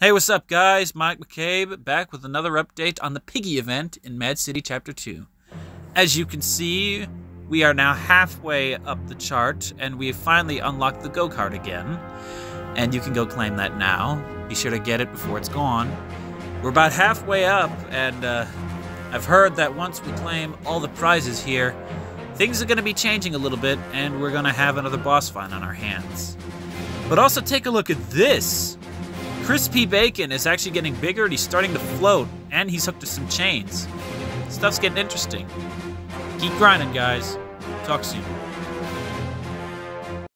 Hey, what's up, guys? Mike McCabe back with another update on the Piggy event in Mad City Chapter 2. As you can see, we are now halfway up the chart, and we have finally unlocked the go kart again. And you can go claim that now. Be sure to get it before it's gone. We're about halfway up, and uh, I've heard that once we claim all the prizes here, things are going to be changing a little bit, and we're going to have another boss fight on our hands. But also take a look at this. Crispy Bacon is actually getting bigger and he's starting to float, and he's hooked to some chains. Stuff's getting interesting. Keep grinding, guys. Talk soon.